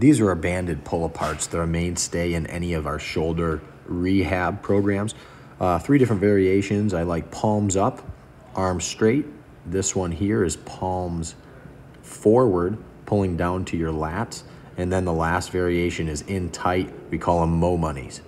These are our banded pull-aparts. They're a mainstay in any of our shoulder rehab programs. Uh, three different variations. I like palms up, arms straight. This one here is palms forward, pulling down to your lats. And then the last variation is in tight. We call them no monies.